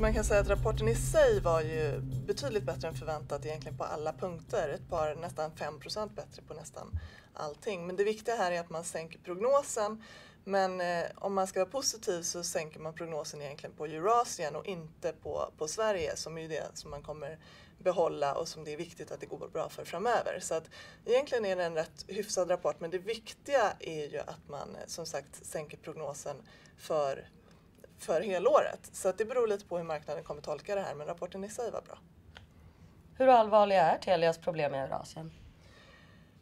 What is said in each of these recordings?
man kan säga att rapporten i sig var ju betydligt bättre än förväntat egentligen på alla punkter. Ett par, nästan 5 procent bättre på nästan allting. Men det viktiga här är att man sänker prognosen. Men eh, om man ska vara positiv så sänker man prognosen egentligen på Eurasien och inte på, på Sverige som är det som man kommer behålla och som det är viktigt att det går bra för framöver. Så att egentligen är det en rätt hyfsad rapport men det viktiga är ju att man eh, som sagt sänker prognosen för för helåret. Så att det beror lite på hur marknaden kommer tolka det här men rapporten i sig var bra. Hur allvarliga är Telias problem i Eurasien?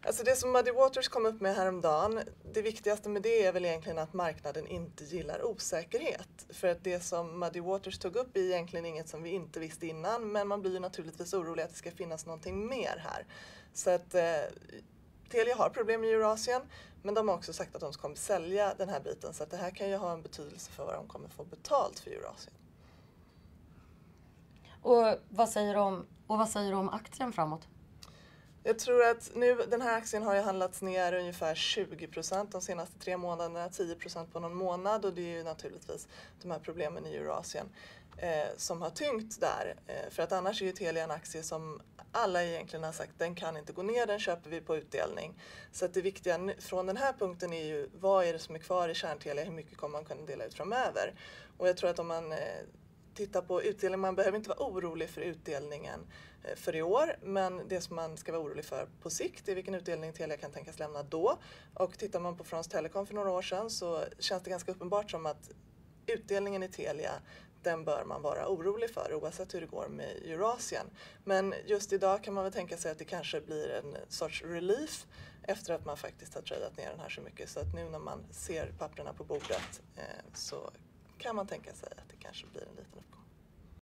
Alltså det som Muddy Waters kom upp med häromdagen, det viktigaste med det är väl egentligen att marknaden inte gillar osäkerhet. För att det som Muddy Waters tog upp är egentligen inget som vi inte visste innan men man blir naturligtvis orolig att det ska finnas någonting mer här. Så att eh, Telia har problem i Eurasien men de har också sagt att de kommer sälja den här biten så att det här kan ju ha en betydelse för vad de kommer få betalt för Eurasien. Och vad säger du om, och vad säger du om aktien framåt? Jag tror att nu, den här aktien har ju handlats ner ungefär 20 procent de senaste tre månaderna, 10 procent på någon månad och det är ju naturligtvis de här problemen i Eurasien eh, som har tyngt där. Eh, för att annars är ju Telia en aktie som alla egentligen har sagt den kan inte gå ner, den köper vi på utdelning. Så att det viktiga från den här punkten är ju vad är det som är kvar i kärntelia, hur mycket kommer man kunna dela ut framöver? Och jag tror att om man eh, titta på utdelningen. man behöver inte vara orolig för utdelningen eh, för i år, men det som man ska vara orolig för på sikt är vilken utdelning Telia kan tänkas lämna då. Och tittar man på France Telecom för några år sedan så känns det ganska uppenbart som att utdelningen i Telia den bör man vara orolig för oavsett hur det går med Eurasien. Men just idag kan man väl tänka sig att det kanske blir en sorts relief efter att man faktiskt har tradat ner den här så mycket. Så att nu när man ser papperna på bordet eh, så kan man tänka sig att det kanske blir en liten uppgång.